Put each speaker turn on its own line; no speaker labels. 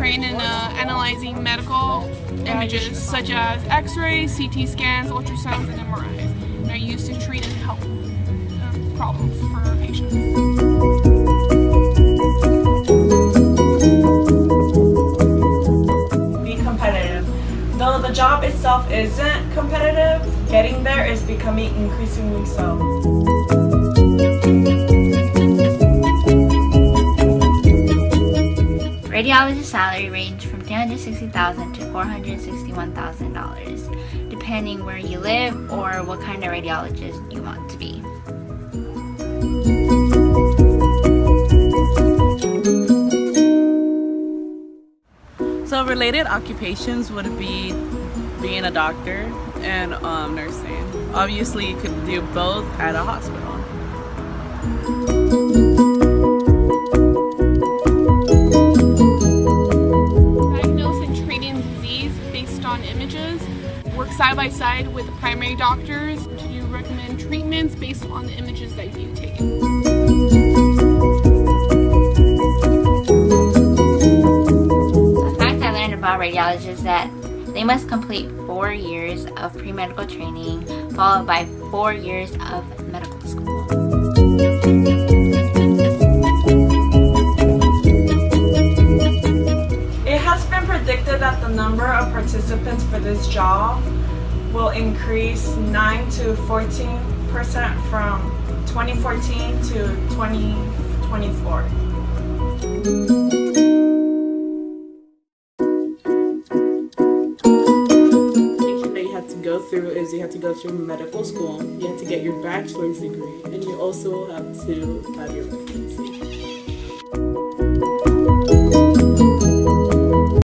trained in uh, analyzing medical images such as x-rays, CT scans, ultrasounds, and MRIs. They're used to treat and help uh, problems for patients.
be competitive. Though the job itself isn't competitive, getting there is becoming increasingly so.
Radiologist salary range from 360,000 to $461,000, depending where you live or what kind of radiologist you want to be.
So related occupations would be being a doctor and um, nursing. Obviously, you could do both at a hospital.
On images. Work side by side with the primary doctors to recommend treatments based on the images that
I learned about radiologists is that they must complete four years of pre-medical training followed by four years of medical school.
Number of participants for this job will increase 9 to 14 percent from 2014 to 2024.
education that you have to go through is you have to go through medical school, you have to get your bachelor's degree, and you also have to have your residency.